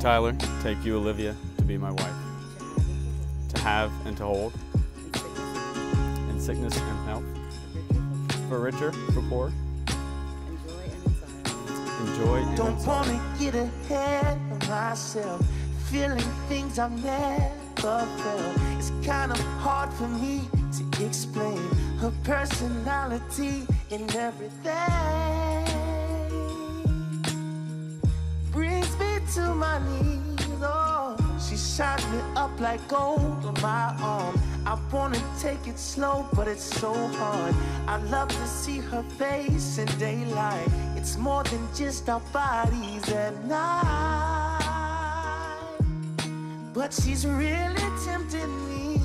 Tyler, take you, Olivia, to be my wife, to have and to hold, in sickness and health, for richer, for poor, enjoy and Don't wanna get ahead of myself, feeling things I've never felt. It's kind of hard for me to explain her personality and everything. To my knees. Oh, she shines me up like gold on my arm. I wanna take it slow, but it's so hard. I love to see her face in daylight. It's more than just our bodies at night. But she's really tempting me.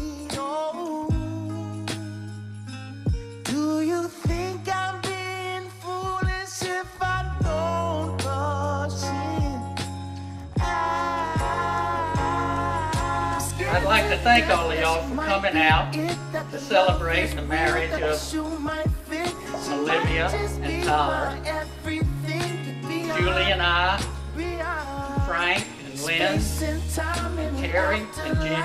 Like to thank all of y'all for coming out to celebrate the marriage of Olivia and Tyler. Julie and I, Frank and Lynn, and Terry and Jimmy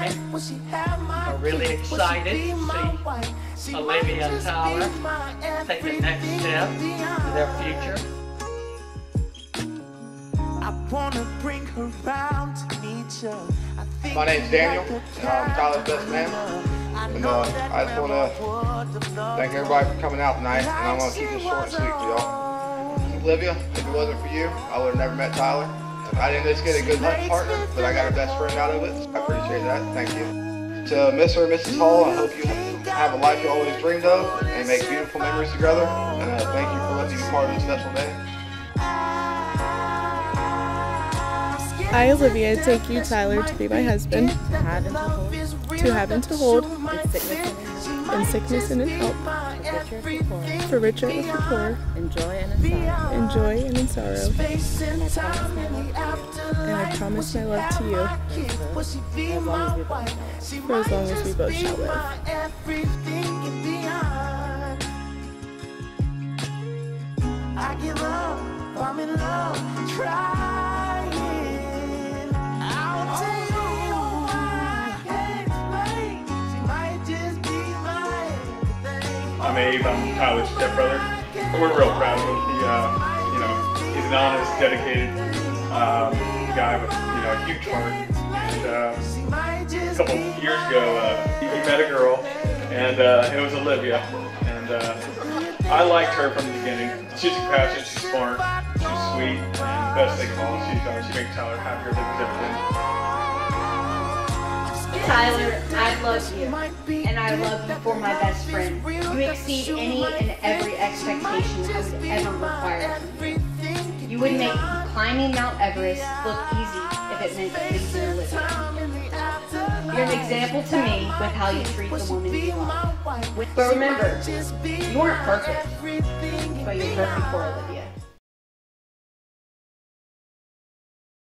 are really excited to see Olivia and Tyler take the next step in their future. I wanna bring her round My name's Daniel, and I'm Tyler's best man. I And, uh, I just wanna wanna Thank everybody for coming out tonight, and I'm gonna keep this short and sweet for y'all. Olivia, if it wasn't for you, I would have never met Tyler. I didn't just get a good hunting partner, but I got a best friend out of it. I appreciate that. Thank you. To Mr. and Mrs. Hall, I hope you have a life you always dreamed of and make beautiful memories together. And uh, thank you for letting me be part of this special day. I, Olivia, take you, Tyler, to be my husband, to have and to hold, to have and to hold, in sickness and in sickness and in health, for richer and for poor, in joy and in sorrow. and in sorrow. And I promise my love to you, for as long as we both shall live. I give up, I'm in love, trying. I'm Abe. I'm Tyler's stepbrother. We're real proud of him. He, uh, you know, he's an honest, dedicated um, guy with, you know, a huge heart. And uh, a couple years ago, uh, he, met a girl, and uh, it was Olivia. And uh, I liked her from the beginning. She's compassionate, she's smart, she's sweet, and best thing of all, she's, uh, she makes Tyler happier than he's ever been. Tyler, I love you, and I love you for my best friend. You exceed any and every expectation I would ever require you. Would make climbing Mount Everest look easy if it meant to Olivia. You're an example to me with how you treat the woman you love. But remember, you aren't perfect, but you're perfect for Olivia.